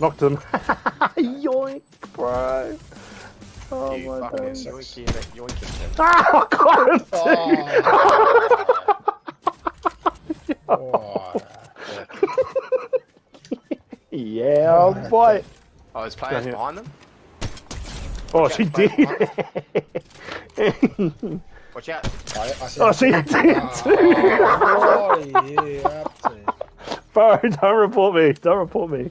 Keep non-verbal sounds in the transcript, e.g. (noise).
Knocked him. (laughs) Yoink, bro. Oh you my fucking days. yoinking it, yoinking it. Ah, I got him too. Oh. (laughs) Yeah, oh boy. Oh, there's players here. behind them? Oh, Watch she out, did. Watch out. I, I see. oh, she did too. Oh, what are you up to? Bro, don't report me. Don't report me.